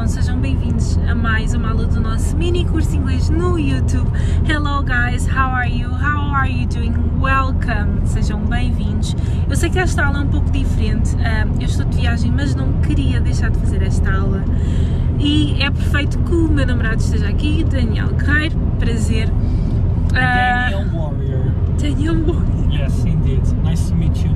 Então sejam bem-vindos a mais uma aula do nosso mini curso inglês no YouTube. Hello guys, how are you? How are you doing? Welcome! Sejam bem-vindos. Eu sei que esta aula é um pouco diferente, eu estou de viagem, mas não queria deixar de fazer esta aula. E é perfeito que o meu namorado esteja aqui, Daniel Cairo, prazer. Daniel Warrior. Daniel Warrior. Yes, indeed. Nice to meet you.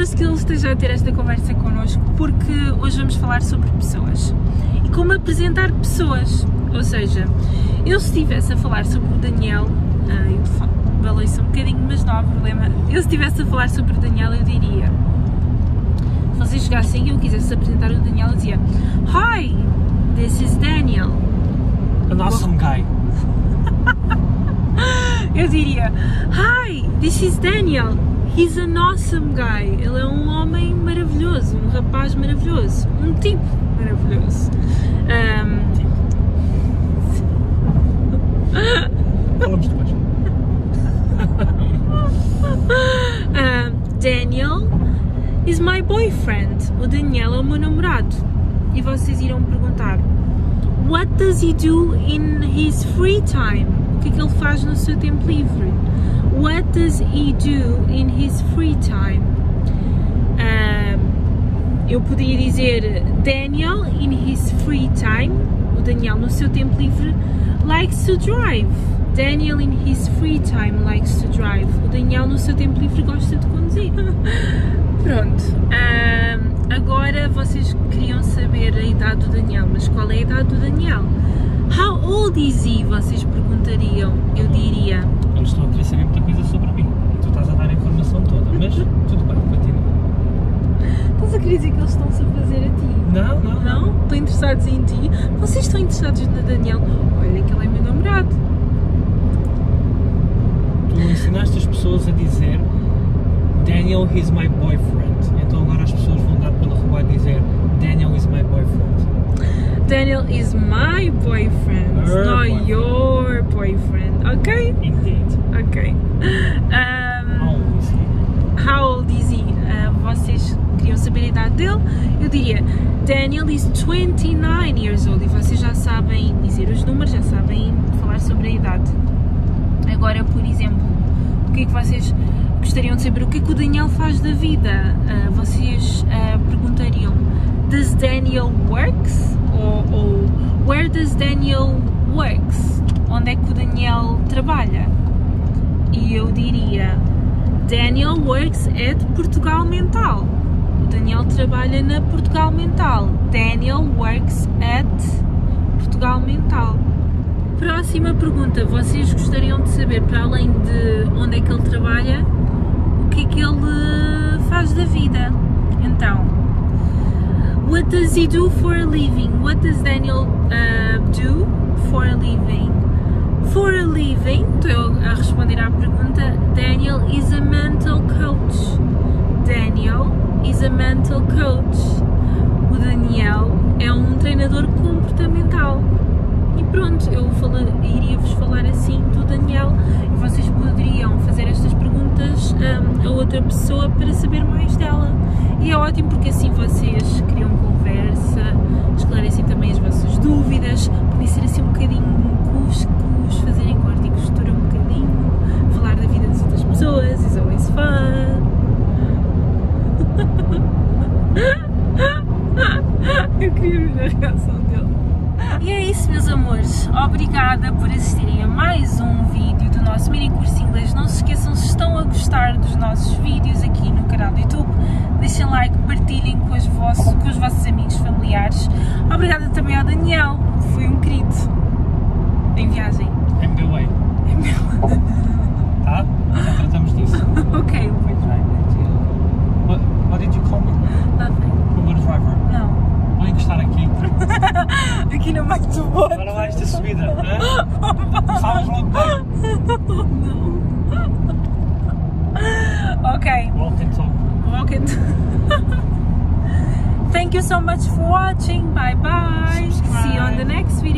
Maravilhoso que ele esteja a ter esta conversa connosco porque hoje vamos falar sobre pessoas e como apresentar pessoas. Ou seja, eu se estivesse a falar sobre o Daniel, uh, eu balei-se um bocadinho, mas não há problema. Eu se estivesse a falar sobre o Daniel, eu diria. Se vocês chegassem e eu quisesse apresentar o Daniel, eu dizia Hi, this is Daniel. An awesome guy. eu diria Hi, this is Daniel. He's an awesome guy. Ele é um homem maravilhoso, um rapaz maravilhoso, um tipo maravilhoso. Um... Tipo. Falamos depois. uh, Daniel is my boyfriend. O Daniel é o meu namorado. E vocês irão perguntar: What does he do in his free time? O que é que ele faz no seu tempo livre? What does he do in his free time? Um, eu poderia dizer Daniel in his free time. O Daniel no seu tempo livre likes to drive. Daniel in his free time likes to drive. O Daniel no seu tempo livre gosta de conduzir. Pronto. Um, agora vocês queriam saber a idade do Daniel, mas qual é a idade do Daniel? How old is he? Vocês perguntariam. Eu diria Estou a querer saber muita coisa sobre mim. E tu estás a dar a informação toda. Mas tudo bem, continua. Estás a querer dizer que eles estão-se a fazer a ti? Não, não. Não? Estão interessados em ti? Vocês estão interessados no Daniel? Olha que ele é meu namorado. Tu ensinaste as pessoas a dizer Daniel is my boyfriend. Então agora as pessoas vão dar pela rua a dizer Daniel is my boyfriend. Daniel is my boyfriend, Her not boyfriend. your boyfriend. Okay? Indeed. Okay. Um, How old is he? how old is he? Uh, vocês queriam saber a idade dele? Eu diria Daniel is 29 years old e vocês já sabem dizer os números, já sabem falar sobre a idade. Agora, por exemplo, o que é que vocês gostariam de saber? O que é que o Daniel faz da vida? Uh, vocês uh, perguntariam Does Daniel works? Ou, ou Where does Daniel works? Onde é que o Daniel trabalha? E eu diria Daniel works at Portugal Mental. O Daniel trabalha na Portugal Mental. Daniel works at Portugal Mental. Próxima pergunta. Vocês gostariam de saber, para além de onde é que ele trabalha, o que é que ele faz da vida? Então, what does he do for a living? What does Daniel uh, do for a living? For a living, estou eu a responder à pergunta, Daniel is a mental coach. Daniel is a mental coach. O Daniel é um treinador comportamental. E pronto, eu iria-vos falar assim do Daniel e vocês poderiam fazer estas perguntas um, a outra pessoa para saber mais dela. E é ótimo porque assim vocês criam conversa, esclarecem também as vossas dúvidas, podem ser assim um bocadinho cuscos, fazerem corte e costura um bocadinho, falar da vida das outras pessoas, is always fun. Ver a reação dele. E é isso, meus amores. Obrigada por assistirem a mais um vídeo do nosso mini curso inglês. Não se esqueçam, se estão a gostar dos nossos vídeos aqui no canal do YouTube, deixem like, partilhem com os vossos, com os vossos amigos familiares. Obrigada também ao Daniel, foi um querido back to work. Otherwise to Sweden, eh? Samflod okay. Walk it talk. Walk it. Thank you so much for watching. Bye bye. Subscribe. See you on the next video.